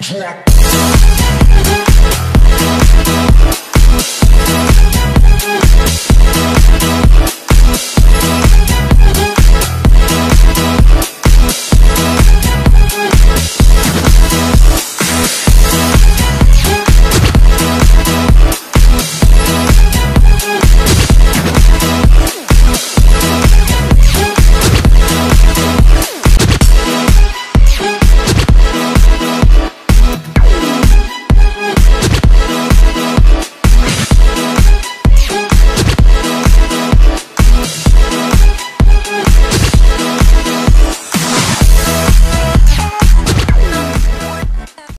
Yeah.